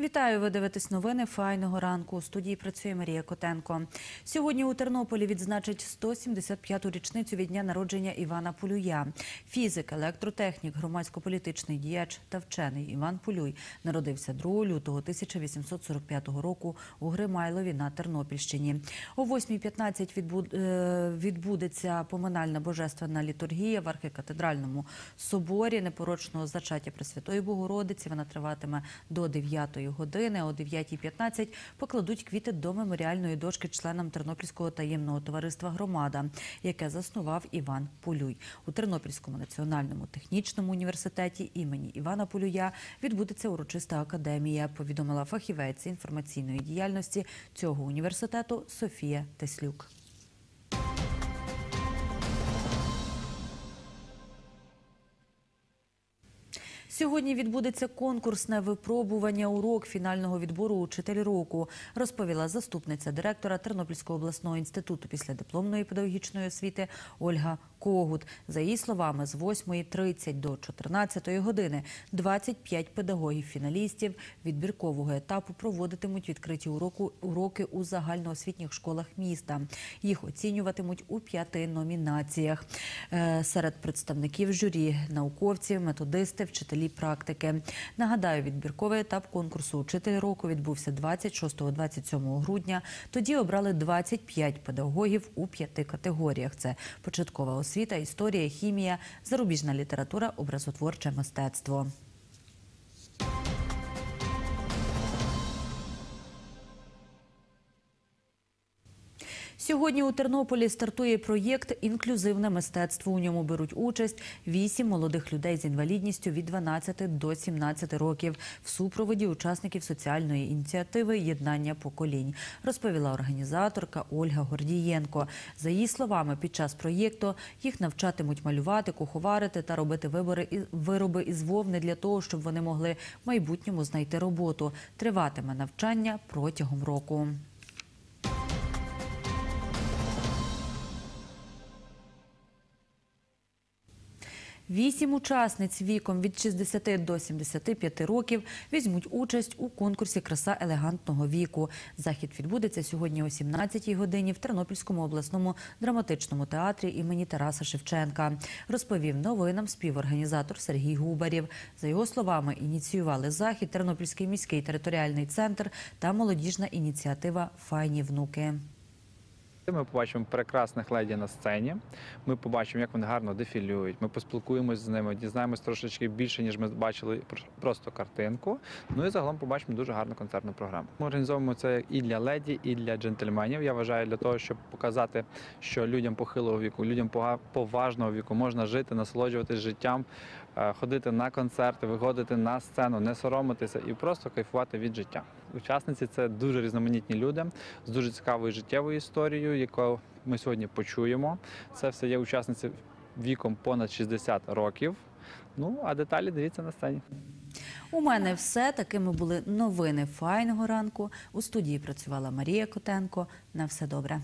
Вітаю, ви дивитесь новини Файного ранку. У студії працює Марія Котенко. Сьогодні у Тернополі відзначать 175-ту річницю від дня народження Івана Полюя. Фізик, електротехнік, громадсько-політичний діяч та вчений Іван Полюй народився 2 лютого 1845 року у Гримайлові на Тернопільщині. О 8.15 відбуд- е, відбудеться поминальна божественна літургія в архікатедральному соборі непорочного зачаття Пресвятої Богородиці. Вона триватиме до 9 години. О 9.15 покладуть квіти до меморіальної дошки членам Тернопільського таємного товариства Громада, яке заснував Іван Полюй. У Тернопільському національному технічному університеті імені Івана Полюя відбудеться урочиста академія. Повідомила фахівець інформаційної діяльності цього університету Софія Теслюк. Сьогодні відбудеться конкурсне випробування урок фінального відбору учитель року, розповіла заступниця директора Тернопільського обласного інституту післядипломної педагогічної освіти Ольга Когут. За її словами, з 8.30 до 14 години 25 педагогів-фіналістів відбіркового етапу проводитимуть відкриті уроку, уроки у загальноосвітніх школах міста. Їх оцінюватимуть у п'яти номінаціях. Е, Серед представників журі науковці, методисти, вчителі практики. Нагадаю, відбірковий етап конкурсу Учитель року відбувся 26-27 грудня. Тоді обрали 25 педагогів у п'яти категоріях: це початкова освіта, історія, хімія, зарубіжна література, образотворче мистецтво. Сьогодні у Тернополі стартує проєкт Інклюзивне мистецтво. У ньому беруть участь вісім молодих людей з інвалідністю від 12 до 17 років в супроводі учасників соціальної ініціативи Єднання поколінь, розповіла організаторка Ольга Гордієнко. За її словами, під час проєкту їх навчатимуть малювати, куховарити та робити вибори вироби із вовни для того, щоб вони могли в майбутньому знайти роботу. Триватиме навчання протягом року. Вісім учасниць віком від 60 до 75 років візьмуть участь у конкурсі Краса елегантного віку. Захід відбудеться сьогодні о 17-й годині в Тернопільському обласному драматичному театрі імені Тараса Шевченка. Розповів новинам співорганізатор Сергій Губарів. За його словами, ініціювали захід Тернопільський міський територіальний центр та молодіжна ініціатива Файні внуки. Ми побачимо прекрасних леді на сцені. Ми побачимо, як вони гарно дефілюють. Ми поспілкуємося з ними, дізнаємось трошечки більше, ніж ми бачили пр- просто картинку. Ну і загалом побачимо дуже гарну концертну програму. Ми організовуємо це і для леді, і для джентльменів. Я вважаю, для того, щоб показати, що людям похилого віку, людям поважного віку можна жити, насолоджуватись життям, е, ходити на концерти, виходити на сцену, не соромитися і просто кайфувати від життя. Учасниці це дуже різноманітні люди з дуже цікавою життєвою історією, яку ми сьогодні почуємо. Це все є учасниці віком понад 60 років. Ну а деталі дивіться на сцені. У мене все. Такими були новини файного ранку. У студії працювала Марія Котенко. На все добре.